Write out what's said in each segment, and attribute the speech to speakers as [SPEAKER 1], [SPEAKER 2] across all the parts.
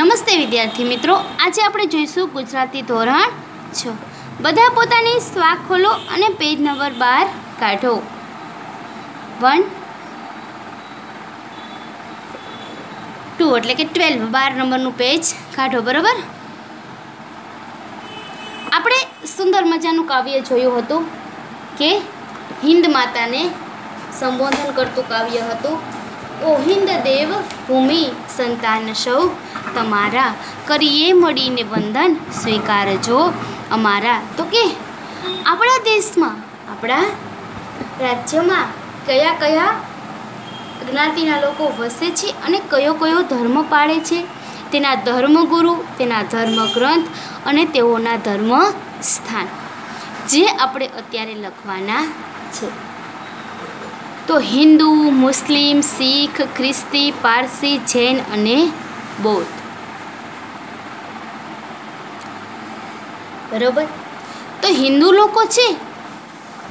[SPEAKER 1] નમસ્તે વિદ્યાર્થી મિત્રો. આજે આપણે જોઈશું ગુજરાતી ધોરણ છ. બધા પોતાની સ્વાગ ખોલો અને પેજ નંબર બાર કાઢો. વન ટુ એટલે કે ટ્વેલ્વ બાર નંબરનું પેજ કાઢો, બરાબર? આપણે સુંદર મજાનું કાવ્ય જોયું હતું કે હિન્દ માતાને સંબોધન કરતું કાવ્ય હતું. ઓ હિન્દ દેવ, ભૂમિ સંતાન સૌ તમારા કરીએ મળીને વંદન સ્વીકારજો. અમારા, તો કે આપણા દેશમાં, આપણા રાજ્યમાં કયા કયા જ્ઞાતિના લોકો વસે છે અને કયો કયો ધર્મ પાળે છે? તેના ધર્મગુરુ, તેના ધર્મગ્રંથ અને તેઓના ધર્મ સ્થાન જે આપણે અત્યારે લખવાના છે. તો હિન્દુ, મુસ્લિમ, શીખ, ખ્રિસ્તી, પારસી, જૈન અને બૌદ્ધ. બરોબર? તો હિન્દુ લોકો છે,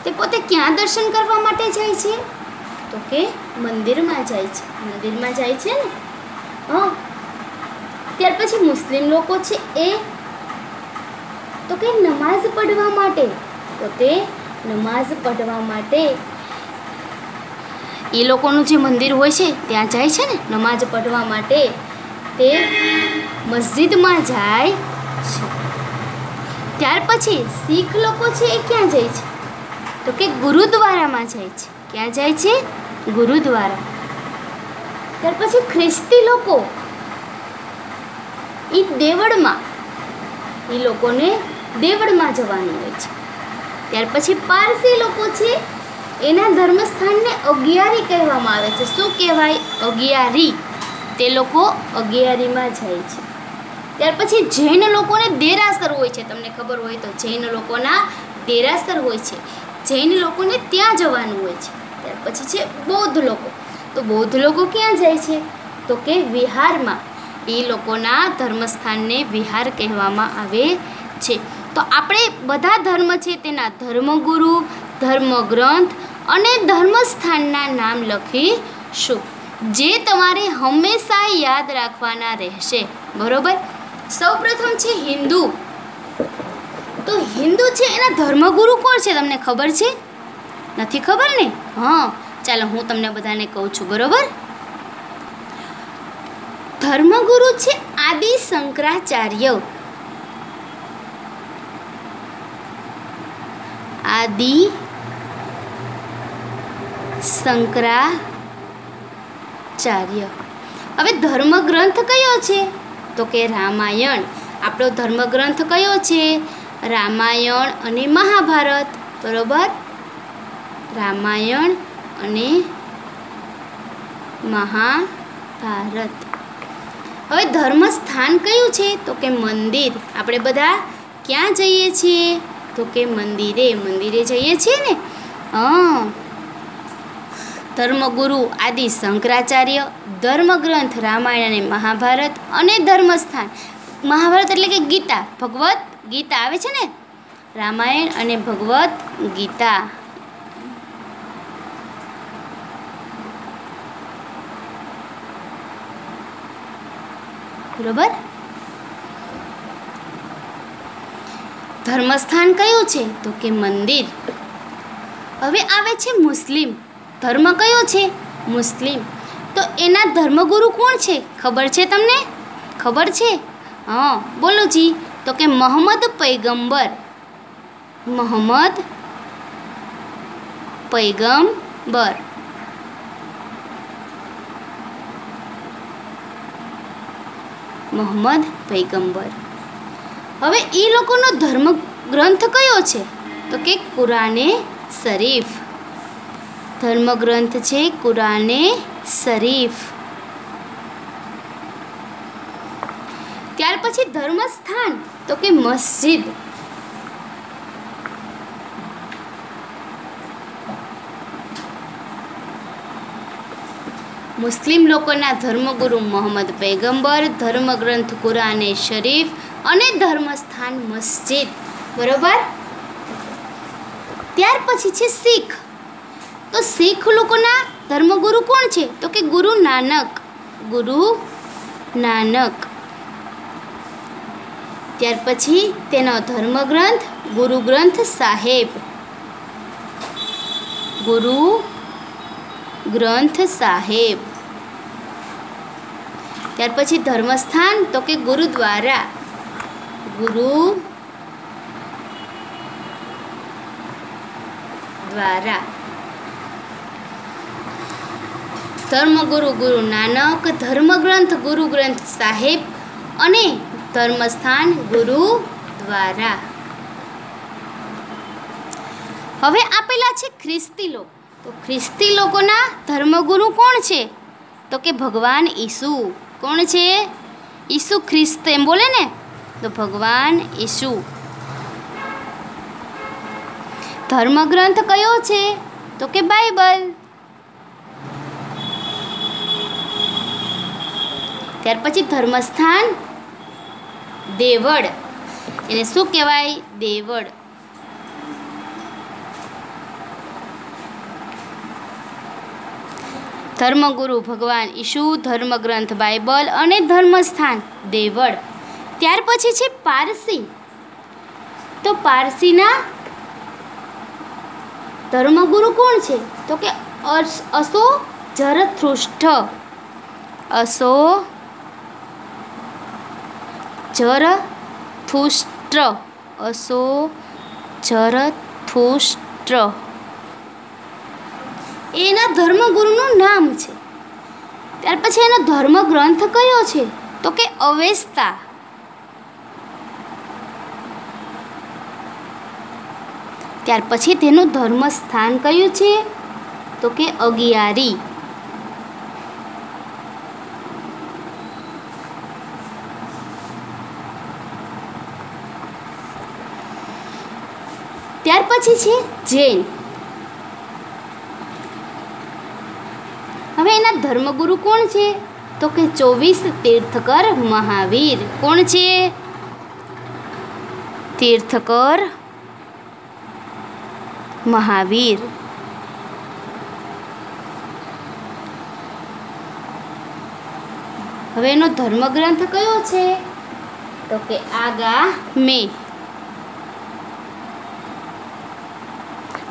[SPEAKER 1] તે પોતે ક્યાં દર્શન કરવા માટે જાય છે? તો કે મંદિરમાં જાય છે. મંદિરમાં જાય છે ને? હા. ત્યાર પછી મુસ્લિમ લોકો છે એ? તો કે નમાઝ પઢવા માટે. પોતે નમાઝ પઢવા માટે. એ લોકોનું જે મંદિર હોય છે, ત્યાં જાય છે ને? નમાઝ પઢવા માટે. તે મસ્જિદમાં જાય છે. ત્યાર પછી શીખ લોકો છે એ ક્યાં જાય છે? તો કે ગુરુદ્વારામાં જાય છે. ક્યાં જાય છે? ગુરુદ્વારા. ત્યાર પછી ખ્રિસ્તી લોકો એ દેવળમાં એ લોકોને દેવળમાં જવાનું હોય છે. ત્યાર પછી પારસી લોકો છે, એના ધર્મસ્થાનને અગિયારી કહેવામાં આવે છે. શું કહેવાય? અગિયારી. તે લોકો અગિયારીમાં જાય છે. ત્યાર પછી જૈન લોકોને દેરાસર હોય છે. તમને ખબર હોય તો જૈન લોકોના દેરાસર હોય છે. જૈન લોકોને ત્યાં જવાનું હોય છે. ત્યાર પછી છે બૌદ્ધ લોકો. તો બૌદ્ધ લોકો ક્યાં જાય છે? તો કે વિહારમાં. એ લોકોના ધર્મસ્થાનને વિહાર કહેવામાં આવે છે. તો આપણે બધા ધર્મ છે તેના ધર્મગુરુ, ધર્મગ્રંથ અને ધર્મસ્થાનના નામ લખીશું. જે તમારે હંમેશા યાદ રાખવાના રહેશે. બરોબર? સૌપ્રથમ છે હિન્દુ. તો હિન્દુ છે એના ધર્મગુરુ કોણ છે તમને ખબર છે? નથી ખબર ને? હા, ચાલો હું તમને બધાને કહું છું, બરોબર? ધર્મગુરુ છે આદિ શંકરાચાર્ય. આદિ શંકરાચાર્ય. હવે ધર્મગ્રંથ કયો છે? તો કે રામાયણ. આપણો ધર્મગ્રંથ કયો છે? રામાયણ અને મહાભારત. બરોબર? રામાયણ અને મહાભારત. હવે ધર્મસ્થાન કયું છે? તો કે મંદિર. આપણે બધા ક્યાં જઈએ છીએ? તો કે મંદિરે. મંદિરે જઈએ છીએ ને? હા. ધર્મગુરુ આદિ શંકરાચાર્ય, ધર્મગ્રંથ રામાયણ અને મહાભારત અને ધર્મસ્થાન. મહાભારત એટલે કે ગીતા. ભગવત ગીતા આવે છે ને? રામાયણ અને ભગવત ગીતા. બરોબર? ધર્મસ્થાન કયું છે? તો કે મંદિર. હવે આવે છે મુસ્લિમ. ધર્મ કયો છે? મુસ્લિમ. તો એના ધર્મગુરુ કોણ છે? ખબર છે તમને? ખબર છે? હા, બોલો જી. તો કે મોહમ્મદ પૈગંબર. મોહમ્મદ પૈગંબર. મોહમ્મદ પૈગંબર. હવે એ લોકોનો ધર્મ ગ્રંથ કયો છે? તો કે કુરાને શરીફ. ધર્મગ્રંથ છે કુરાને શરીફ. ત્યાર પછી ધર્મસ્થાન, તો કે મસ્જિદ. મુસ્લિમ લોકોના ધર્મગુરુ મોહમ્મદ પૈગંબર, ધર્મગ્રંથ કુરાને શરીફ અને ધર્મસ્થાન મસ્જિદ. બરોબર? ત્યાર પછી છે શીખ. તો શીખ લોકોના ધર્મગુરુ કોણ છે? તો કે ગુરુ નાનક. ગુરુ નાનક. ત્યાર પછી તેનો ધર્મગ્રંથ ગુરુ ગ્રંથ સાહેબ. ગુરુ ગ્રંથ સાહેબ. ત્યાર પછી ધર્મસ્થાન, તો કે ગુરુદ્વારા. ગુરુ દ્વારા. ધર્મગુરુ ગુરુ નાનક, ધર્મગ્રંથ ગુરુ ગ્રંથ સાહેબ અને ધર્મસ્થાન ગુરુ દ્વારા. હવે આપેલા છે ખ્રિસ્તી લોકો. તો ખ્રિસ્તી લોકોના ધર્મગુરુ કોણ છે? તો કે ભગવાન ઈસુ. કોણ છે? ઈસુ ખ્રિસ્ત એમ બોલે ને? તો ભગવાન ઈસુ. ધર્મગ્રંથ કયો છે? તો કે બાઇબલ. ત્યાર પછી ધર્મસ્થાન દેવળ. એને શું કહેવાય? દેવળ. ધર્મગુરુ ભગવાન ઈશુ ધર્મગ્રંથ બાઇબલ અને ધર્મસ્થાન દેવળ. ત્યાર પછી છે પારસી. તો પારસીના ધર્મગુરુ કોણ છે? તો કે અસો જરથૃષ્ઠ. અશો જરથુષ્ટ્ર અશો જરથુષ્ટ્ર એના ધર્મગુરુનું નામ છે. ત્યાર પછી એનો ધર્મગ્રંથ કયો છે? તો કે અવેસ્તા. ત્યાર પછી તેનું ધર્મસ્થાન કયું છે? તો કે અગિયારી. ત્યાર પછી છે જૈન. હવે એના ધર્મગુરુ કોણ છે? તો કે ચોવીસ તીર્થકર મહાવીર. કોણ છે? તીર્થકર મહાવીર. હવે એનો ધર્મગ્રંથ કયો છે? તો કે આગા મે.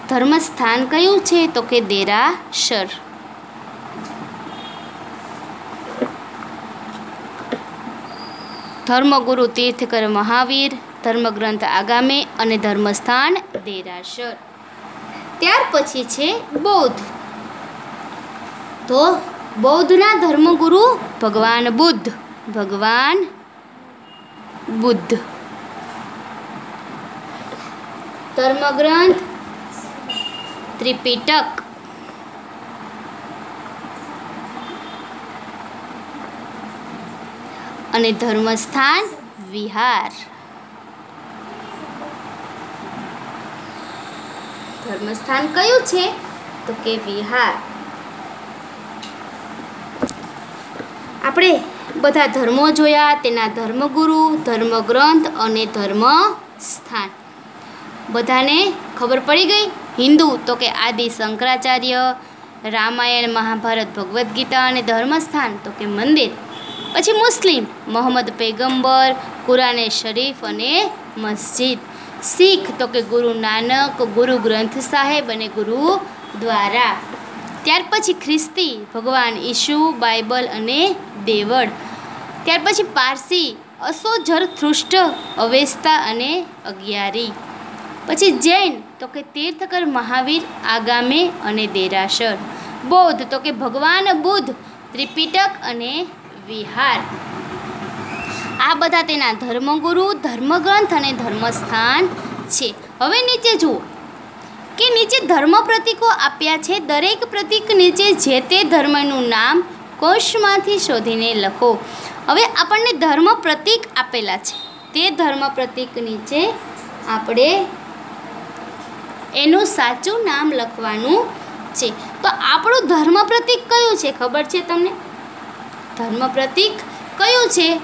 [SPEAKER 1] ધર્મસ્થાન કયું છે? તો કે દેરાસર. ધર્મગુરુ તીર્થકર મહાવીર, ધર્મગ્રંથ આગામે અને ધર્મસ્થાન દેરાસર. ત્યાર પછી છે બૌદ્ધ. તો બૌદ્ધના ધર્મગુરુ ભગવાન બુદ્ધ. ભગવાન બુદ્ધ. ધર્મગ્રંથ ત્રિપિટક. અને ધર્મસ્થાન વિહાર. ધર્મસ્થાન કયું છે? તો કે વિહાર. આપણે બધા ધર્મો જોયા, તેના ધર્મગુરુ, ધર્મગ્રંથ અને ધર્મ સ્થાન બધાને ખબર પડી ગઈ? હિન્દુ, તો કે આદિ શંકરાચાર્ય, રામાયણ, મહાભારત, ભગવદ્ ગીતા અને ધર્મસ્થાન, તો કે મંદિર. પછી મુસ્લિમ, મોહમ્મદ પૈગંબર, કુરાને શરીફ અને મસ્જિદ. શીખ, તો કે ગુરુ નાનક, ગુરુ ગ્રંથ સાહેબ અને ગુરુ દ્વારા. ત્યાર પછી ખ્રિસ્તી, ભગવાન ઈશુ બાઇબલ અને દેવળ. ત્યાર પછી પારસી અસોજર થૃષ્ટ અવેસ્તા અને અગિયારી. પછી જૈન તો કે તીર્થકર મહાવીર આગામે અને દેરાસર. બૌદ્ધ તો કે ભગવાન બુદ્ધ, ત્રિપિટક અને વિહાર. આ બધા તેના ધર્મગુરુ, ધર્મગ્રંથ અને ધર્મસ્થાન છે. હવે નીચે જુઓ. કે નીચે ધર્મ પ્રતીકો આપ્યા છે. દરેક પ્રતીક નીચે જે તે ધર્મનું નામ કોષમાંથી શોધીને લખો. હવે આપણને ધર્મ પ્રતીક આપેલા છે. તે ધર્મ પ્રતીક નીચે આપણે એનું સાચું નામ લખવાનું છે. તો આપણું ધર્મ પ્રતીક કયું છે? ખબર છે તમને? ધર્મ પ્રતીક કયું છે?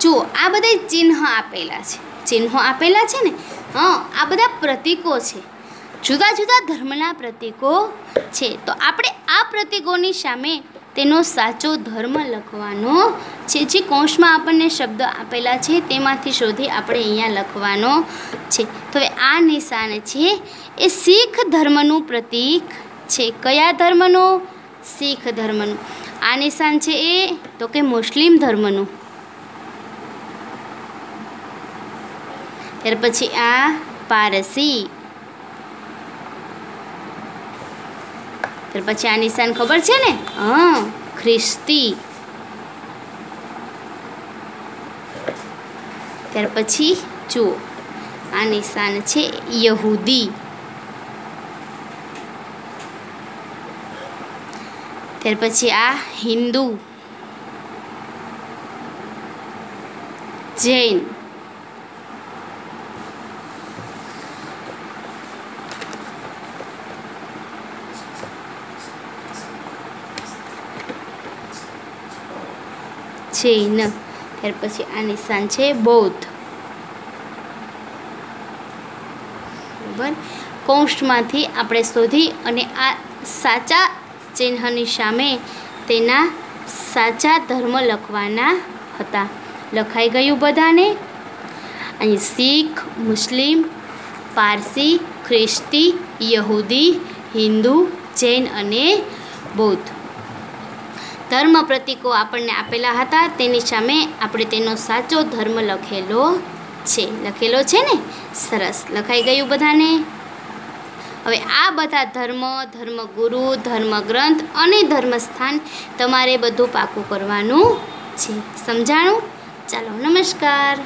[SPEAKER 1] જુઓ આ બધા ચિહ્ન આપેલા છે. ચિહ્નો આપેલા છે ને? હા, આ બધા પ્રતીકો છે. જુદા જુદા ધર્મના પ્રતીકો છે. તો આપણે આ પ્રતીકોની સામે તેનો સાચો ધર્મ લખવાનો છે. જે કૌંસમાં આપણને શબ્દ આપેલા છે, તેમાંથી શોધી આપણે અહીંયા લખવાનો છે. તો આ નિશાન છે. એ શીખ ધર્મનું પ્રતીક છે. કયા ધર્મનું? શીખ ધર્મનું. આ નિશાન છે એ, તો કે મુસ્લિમ ધર્મનું. ત્યાર પછી આ પારસી. ત્યાર પછી આ નિશાન ખબર છે ને? હા, ખ્રિસ્તી. ત્યાર પછી જુઓ આ નિશાન છે યહૂદી. ત્યાર પછી આ હિન્દુ. જૈન. જૈન ત્યાર પછી આ નિશાન છે બૌદ્ધ. બરાબર? કૌંસમાંથી આપણે શોધી અને આ સાચા ચિહ્નની સામે તેના સાચા ધર્મ લખવાના હતા. લખાઈ ગયું બધાને? અહીં શીખ, મુસ્લિમ, પારસી, ખ્રિસ્તી, યહૂદી, હિન્દુ, જૈન અને બૌદ્ધ. ધર્મ પ્રતીકો આપણને આપેલા હતા. તેની સામે આપણે તેનો સાચો ધર્મ લખેલો છે. લખેલો છે ને? સરસ. લખાઈ ગયું બધાને? હવે આ બધા ધર્મ, ધર્મગુરુ, ધર્મગ્રંથ અને ધર્મસ્થાન તમારે બધું પાકું કરવાનું છે. સમજાણું? ચાલો, નમસ્કાર.